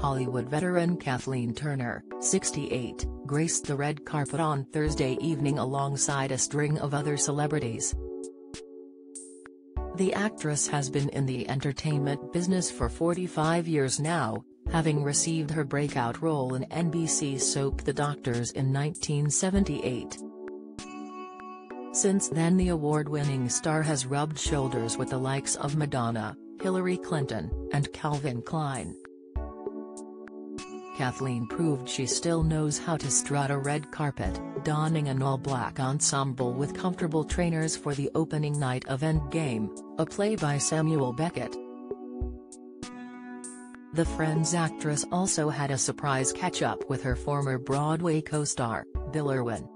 Hollywood veteran Kathleen Turner, 68, graced the red carpet on Thursday evening alongside a string of other celebrities. The actress has been in the entertainment business for 45 years now, having received her breakout role in NBC soap The Doctors in 1978. Since then the award-winning star has rubbed shoulders with the likes of Madonna, Hillary Clinton, and Calvin Klein. Kathleen proved she still knows how to strut a red carpet, donning an all-black ensemble with comfortable trainers for the opening night of Endgame, a play by Samuel Beckett. The Friends actress also had a surprise catch-up with her former Broadway co-star, Bill Irwin.